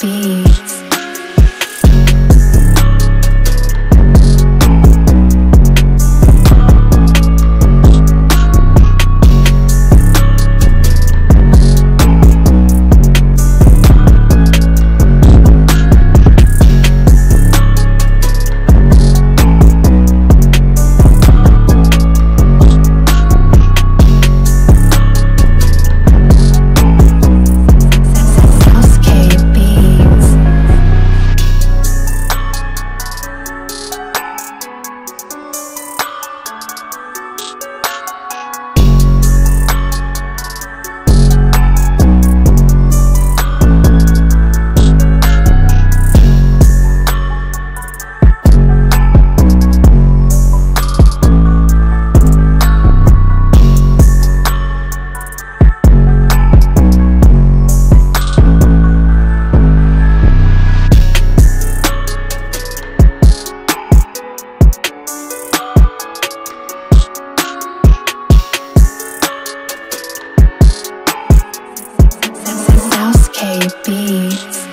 be K Beats.